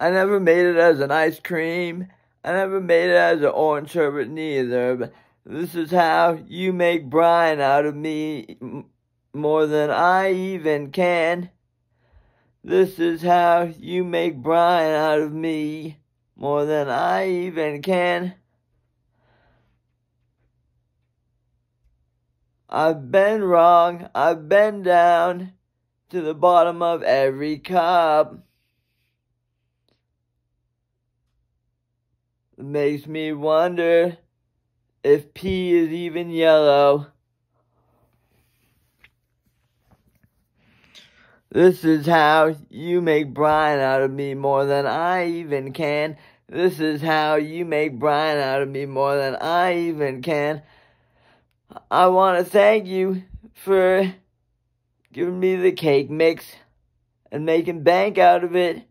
I never made it as an ice cream. I never made it as an orange sherbet neither. But this is how you make brine out of me more than I even can. This is how you make brine out of me more than I even can. I've been wrong, I've been down to the bottom of every cup. Makes me wonder if P is even yellow. This is how you make brine out of me more than I even can. This is how you make brine out of me more than I even can. I want to thank you for giving me the cake mix and making bank out of it.